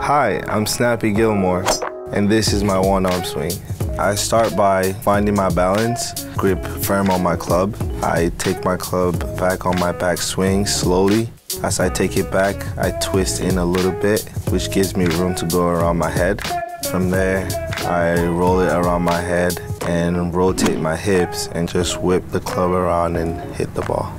Hi, I'm Snappy Gilmore, and this is my one arm swing. I start by finding my balance, grip firm on my club. I take my club back on my back swing slowly. As I take it back, I twist in a little bit, which gives me room to go around my head. From there, I roll it around my head and rotate my hips and just whip the club around and hit the ball.